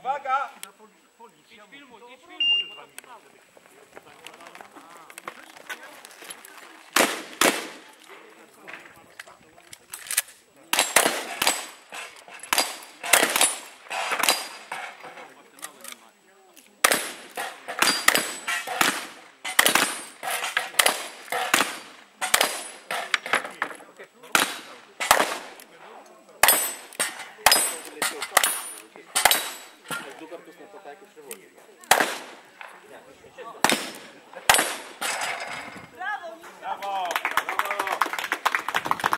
Uwaga! Idź filmuj, idź filmuj, bo to. Dugar pus nepataikė iš.